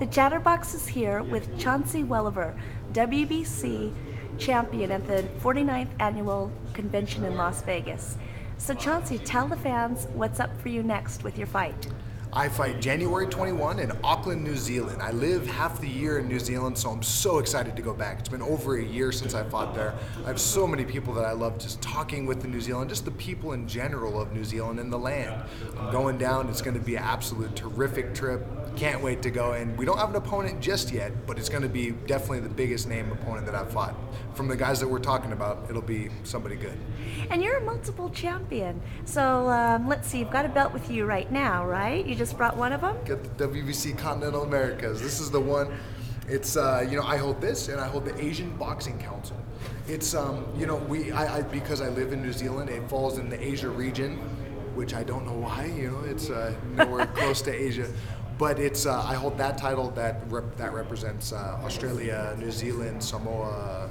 The Chatterbox is here with Chauncy Welliver, WBC champion at the 49th annual convention in Las Vegas. So, Chauncy, tell the fans what's up for you next with your fight. I fight January 21 in Auckland, New Zealand. I live half the year in New Zealand, so I'm so excited to go back. It's been over a year since I fought there. I have so many people that I love just talking with in New Zealand, just the people in general of New Zealand and the land. I'm going down. It's going to be an absolute terrific trip. Can't wait to go in. We don't have an opponent just yet, but it's going to be definitely the biggest name opponent that I've fought. From the guys that we're talking about, it'll be somebody good. And you're a multiple champion. So um, let's see, you've got a belt with you right now, right? You just brought one of them? Get the WBC Continental Americas. This is the one. It's uh, you know I hold this and I hold the Asian Boxing Council. It's um, you know we I, I because I live in New Zealand, it falls in the Asia region, which I don't know why. You know it's uh, nowhere close to Asia but it's uh, I hold that title that rep- that represents uh, Australia, New Zealand, Samoa,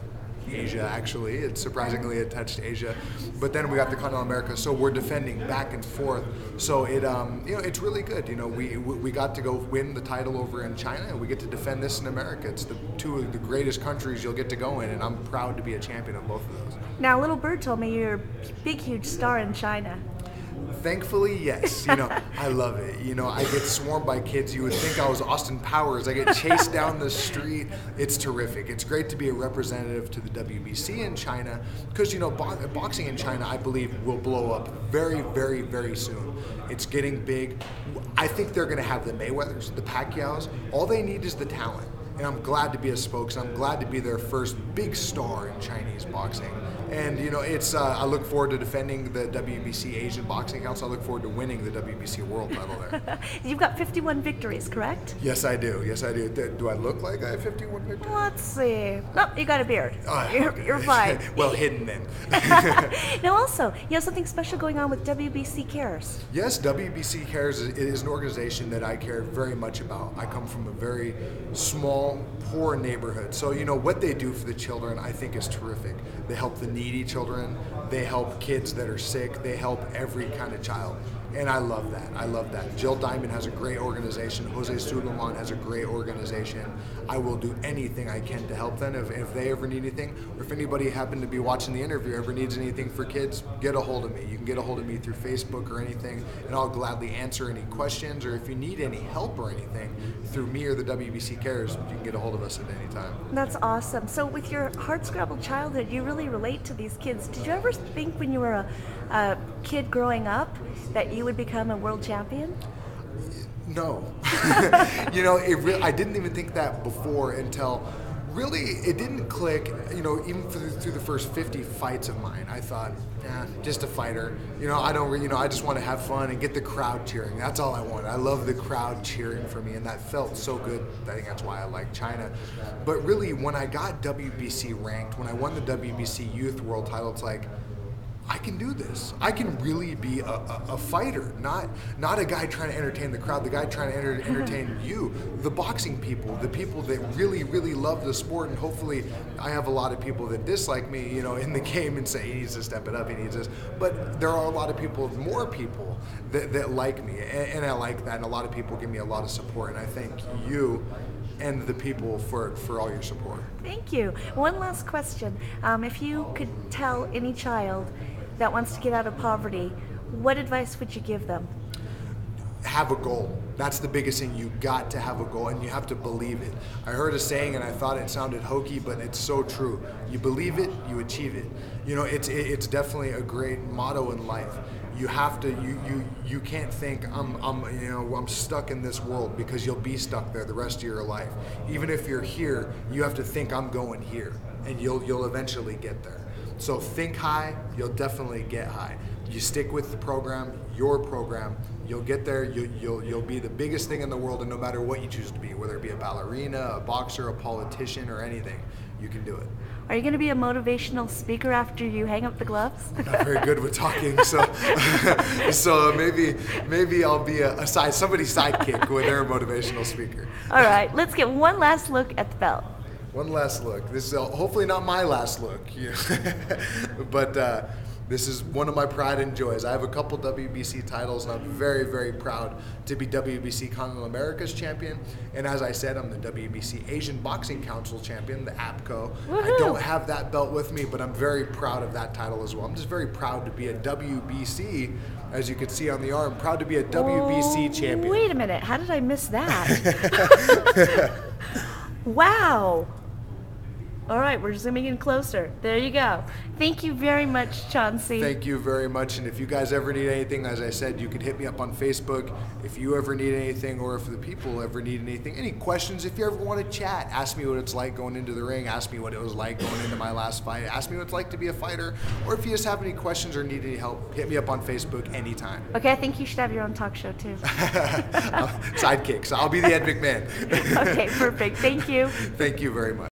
Asia. Actually, it's surprisingly it touched Asia, but then we got the Continental America, so we're defending back and forth. So it um, you know it's really good. You know we we got to go win the title over in China, and we get to defend this in America. It's the two of the greatest countries you'll get to go in, and I'm proud to be a champion of both of those. Now, little bird told me you're a big, huge star in China. Thankfully, yes. You know, I love it. You know, I get swarmed by kids. You would think I was Austin Powers. I get chased down the street. It's terrific. It's great to be a representative to the WBC in China because, you know, bo- boxing in China, I believe, will blow up very, very, very soon. It's getting big. I think they're going to have the Mayweathers, the Pacquiaos. All they need is the talent and I'm glad to be a spokes. I'm glad to be their first big star in Chinese boxing. And you know, it's uh, I look forward to defending the WBC Asian Boxing Council. I look forward to winning the WBC World Title there. You've got 51 victories, correct? Yes, I do. Yes, I do. Do I look like I have 51 victories? Let's see. Oh, you got a beard. Uh, you're, you're fine. well hidden then. now, also, you have something special going on with WBC Cares. Yes, WBC Cares is, is an organization that I care very much about. I come from a very small, poor neighborhood. So, you know, what they do for the children, I think, is terrific. They help the needy children. They help kids that are sick. They help every kind of child. And I love that. I love that. Jill Diamond has a great organization. Jose Sulaiman has a great organization. I will do anything I can to help them. If, if they ever need anything, or if anybody happened to be watching the interview ever needs anything for kids, get a hold of me. You can get a hold of me through Facebook or anything, and I'll gladly answer any questions. Or if you need any help or anything through me or the WBC Cares, you can get a hold of us at any time. That's awesome. So, with your hard scrabble childhood, you really relate to these kids. Did you ever think when you were a, a kid growing up that you would become a world champion? No. you know, re- I didn't even think that before until really it didn't click. You know, even the, through the first 50 fights of mine, I thought, yeah, just a fighter. You know, I don't. You know, I just want to have fun and get the crowd cheering. That's all I want. I love the crowd cheering for me, and that felt so good. I think that's why I like China. But really, when I got WBC ranked, when I won the WBC Youth World Title, it's like I can do this. I can really be a, a, a, fighter, not not a guy trying to entertain the crowd, the guy trying to enter, entertain you, the boxing people, the people that really, really love the sport. And hopefully, I have a lot of people that dislike me, you know, in the game and say he needs to step it up, he needs this. But there are a lot of people, more people that, that like me, and, and I like that. And a lot of people give me a lot of support, and I thank you and the people for for all your support. Thank you. One last question: um, If you could tell any child that wants to get out of poverty, what advice would you give them? Have a goal. That's the biggest thing. You got to have a goal and you have to believe it. I heard a saying and I thought it sounded hokey, but it's so true. You believe it, you achieve it. You know, it's it's definitely a great motto in life. You have to you you you can't think I'm I'm you know I'm stuck in this world because you'll be stuck there the rest of your life. Even if you're here, you have to think I'm going here and you'll you'll eventually get there. So think high, you'll definitely get high. You stick with the program, your program, you'll get there. You, you'll you'll be the biggest thing in the world, and no matter what you choose to be, whether it be a ballerina, a boxer, a politician, or anything, you can do it. Are you going to be a motivational speaker after you hang up the gloves? Not very good with talking, so so maybe maybe I'll be a, a side somebody's sidekick when they're a motivational speaker. All right, let's get one last look at the belt one last look. This is hopefully not my last look, but uh, This is one of my pride and joys. I have a couple WBC titles, and I'm very, very proud to be WBC Continental America's champion. And as I said, I'm the WBC Asian Boxing Council champion, the ABCO. I don't have that belt with me, but I'm very proud of that title as well. I'm just very proud to be a WBC, as you can see on the arm, proud to be a WBC Oh, champion. Wait a minute. How did I miss that? wow. All right, we're zooming in closer. There you go. Thank you very much, Chauncy. Thank you very much. And if you guys ever need anything, as I said, you can hit me up on Facebook. If you ever need anything, or if the people ever need anything, any questions, if you ever want to chat, ask me what it's like going into the ring. Ask me what it was like going into my last fight. Ask me what it's like to be a fighter. Or if you just have any questions or need any help, hit me up on Facebook anytime. Okay, I think you should have your own talk show too. Sidekicks. I'll be the Ed McMahon. okay, perfect. Thank you. Thank you very much.